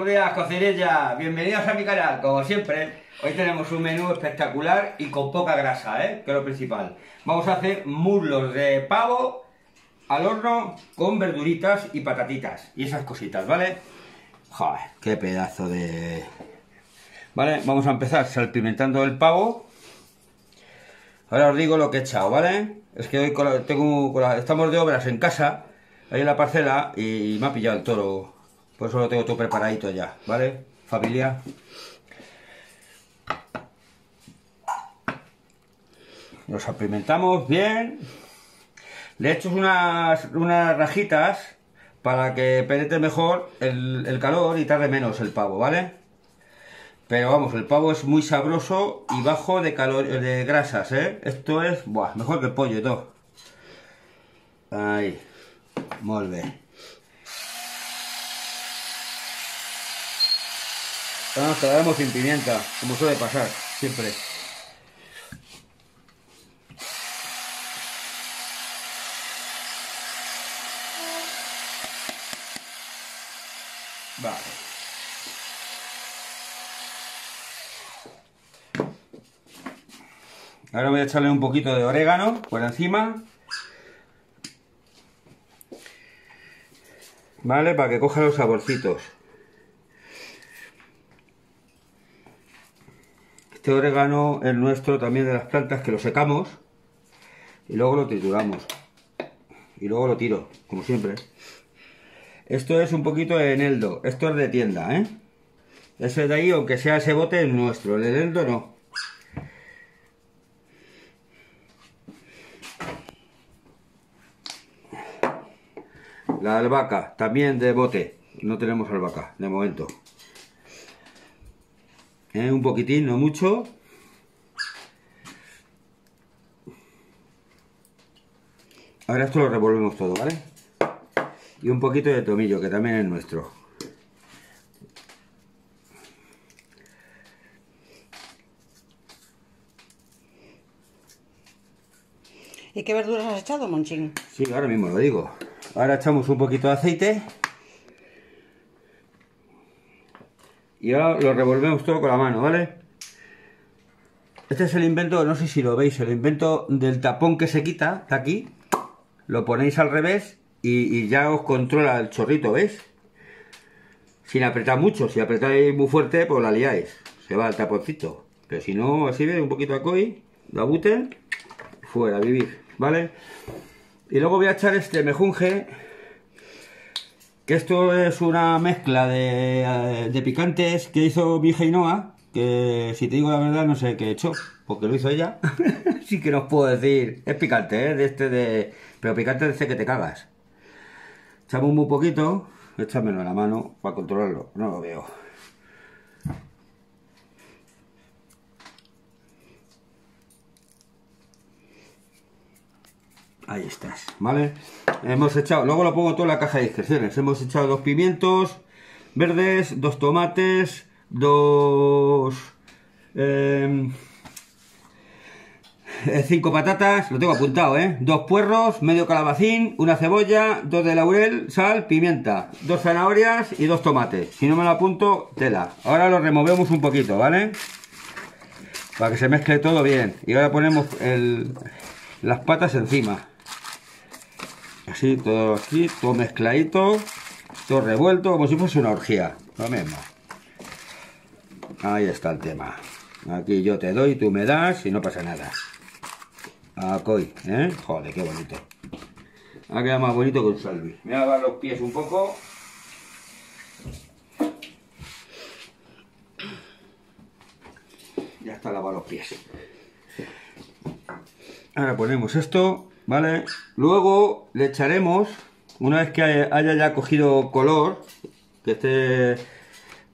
buenas cocinillas, bienvenidos a mi canal, como siempre. Hoy tenemos un menú espectacular y con poca grasa, ¿eh? que es lo principal. Vamos a hacer muslos de pavo al horno con verduritas y patatitas y esas cositas, ¿vale? Joder, qué pedazo de... Vale, vamos a empezar salpimentando el pavo. Ahora os digo lo que he echado, ¿vale? Es que hoy tengo, estamos de obras en casa, ahí en la parcela, y me ha pillado el toro por eso lo tengo todo preparadito ya, ¿vale? Familia. Los apimentamos bien. Le echo unas, unas rajitas para que penetre mejor el, calor y tarde menos el pavo, ¿vale? Pero vamos, el pavo es muy sabroso y bajo de calor, de grasas, ¿eh? Esto es, buah, mejor que el pollo y todo. Ahí, muy bien. Nos quedaremos sin pimienta, como suele pasar, siempre. Vale. Ahora voy a echarle un poquito de orégano por encima. Vale, para que coja los saborcitos. Este orégano es nuestro también de las plantas que lo secamos y luego lo trituramos. Y luego lo tiro, como siempre. Esto es un poquito de eneldo. Esto es de tienda, ¿eh? Ese de ahí, aunque sea ese bote, es nuestro. El eneldo no. La albahaca, también de bote. No tenemos albahaca, de momento. ¿Eh? un poquitín, no mucho. Ahora esto lo revolvemos todo, ¿vale? Y un poquito de tomillo, que también es nuestro. ¿Y qué verduras has echado, Monchín? Sí, ahora mismo lo digo. Ahora echamos un poquito de aceite. Y ahora lo revolvemos todo con la mano, ¿vale? Este es el invento, no sé si lo veis, el invento del tapón que se quita, está aquí. Lo ponéis al revés y, ya os controla el chorrito, ¿veis? Sin apretar mucho, si apretáis muy fuerte, pues la liáis. Se va el taponcito. Pero si no, así ve, un poquito a coi, lo abuten, fuera, vivir, ¿vale? Y luego voy a echar este mejunje esto es una mezcla eh, de, picantes que hizo mi hija Inoa, que si te digo la verdad no sé qué he hecho, porque lo hizo ella. sí que nos puedo decir, es picante, ¿eh? De este de... Pero picante de ese que te cagas. Echamos muy poquito, échamelo en la mano para controlarlo, no lo veo. Ahí estás, ¿vale? Hemos echado, luego lo pongo todo en la caja de instrucciones. Hemos echado dos pimientos verdes, dos tomates, dos... Em, eh, cinco patatas, lo tengo apuntado, ¿eh? Dos puerros, medio calabacín, una cebolla, dos de laurel, sal, pimienta, dos zanahorias y dos tomates. Si no me lo apunto, tela. Ahora lo removemos un poquito, ¿vale? Para que se mezcle todo bien. Y ahora ponemos las patas encima. Así, todo aquí, todo mezcladito, todo revuelto, como si fuese una orgía. Lo mismo. Ahí está el tema. Aquí yo te doy, tú me das y no pasa nada. Acoy, ¿eh? Joder, qué bonito. Ha quedado más bonito que un salvi. Me voy a lavar los pies un poco. Ya está lavado los pies. Ahora ponemos esto ¿vale? Luego le echaremos, una vez que haya ya cogido color, que esté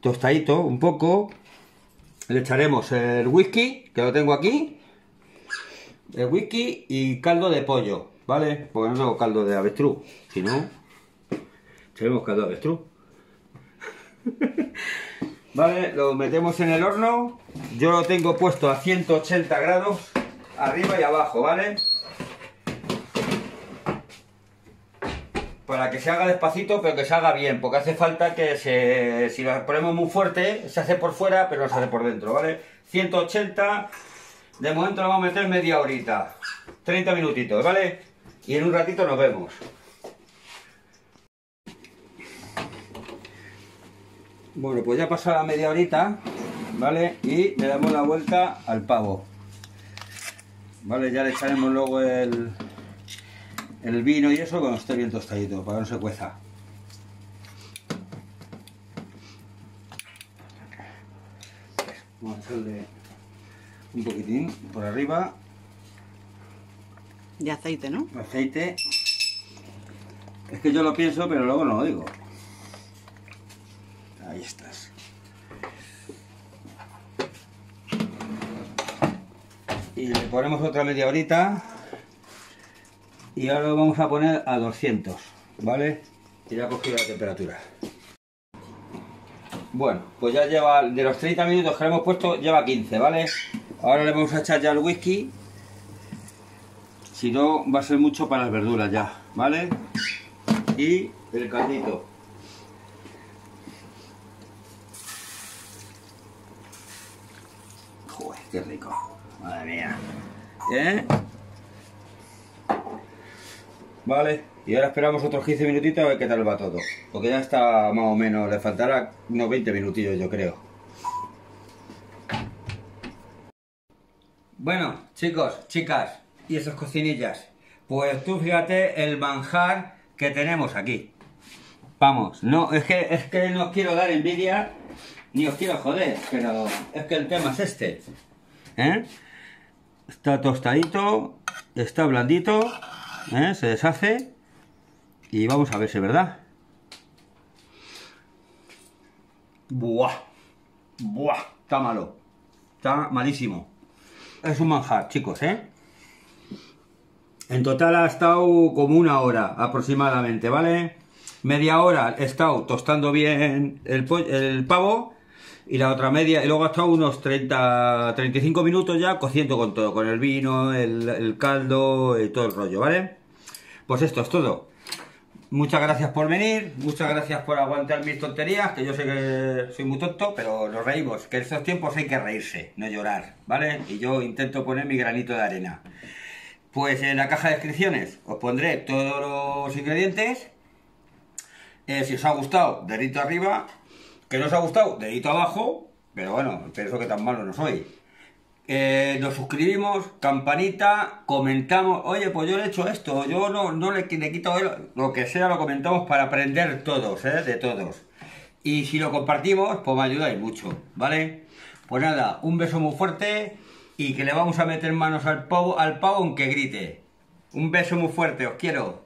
tostadito un poco, le echaremos el whisky, que lo tengo aquí, el whisky y caldo de pollo, ¿vale? Porque no tengo caldo de avestruz, si no, echaremos caldo de avestruz. Vale, lo metemos en el horno. Yo lo tengo puesto a 180 grados, arriba y abajo, ¿vale? Para que se haga despacito, pero que se haga bien, porque hace falta que se, si lo ponemos muy fuerte, se hace por fuera, pero no se hace por dentro, ¿vale? 180, de momento lo vamos a meter media horita, 30 minutitos, ¿vale? Y en un ratito nos vemos. Bueno, pues ya pasó la media horita, ¿vale? Y le damos la vuelta al pavo. Vale, ya le echaremos luego el, el vino y eso cuando esté bien tostadito, para que no se cueza. Vamos a echarle un poquitín por arriba, De aceite, ¿no? aceite. Es que yo lo pienso, pero luego no lo digo. Ahí estás. Y le ponemos otra media horita. Y ahora lo vamos a poner a 200, ¿vale? Y ya ha cogido la temperatura. Bueno, pues ya lleva, de los 30 minutos que le hemos puesto, lleva 15, ¿vale? Ahora le vamos a echar ya el whisky. Si no, va a ser mucho para las verduras ya, ¿vale? Y el caldito. Joder, qué rico. Madre mía. ¿Eh? Vale, y ahora esperamos otros 15 minutitos a ver qué tal va todo. Porque ya está más o menos, le faltará unos 20 minutillos yo creo. Bueno, chicos, chicas y esos cocinillas, pues tú fíjate el manjar que tenemos aquí. Vamos, no, es que, es que no os quiero dar envidia ni os quiero joder, pero es que el tema es este. ¿eh? Está tostadito, está blandito, ¿eh? se deshace y vamos a ver si es verdad. Buah, buah, está malo, está malísimo. Es un manjar, chicos, ¿eh? En total ha estado como una hora aproximadamente, ¿vale? Media hora he estado tostando bien el, el pavo y la otra media, y luego ha estado unos 30, 35 minutos ya cociendo con todo, con el vino, el, caldo y todo el rollo, ¿vale? Pues esto es todo. Muchas gracias por venir, muchas gracias por aguantar mis tonterías, que yo sé que soy muy tonto, pero nos reímos, que en estos tiempos hay que reírse, no llorar, ¿vale? Y yo intento poner mi granito de arena. Pues en la caja de descripciones os pondré todos los ingredientes. Eh, si os ha gustado, dedito arriba. Que no os ha gustado, dedito abajo. Pero bueno, pienso que tan malo no soy. Eh, nos suscribimos, campanita, comentamos, oye, pues yo le he hecho esto, yo no, no le, le quito lo que sea, lo comentamos para aprender todos, ¿eh? de todos. Y si lo compartimos, pues me ayudáis mucho, ¿vale? Pues nada, un beso muy fuerte y que le vamos a meter manos al pavo, al pavo aunque grite. Un beso muy fuerte, os quiero.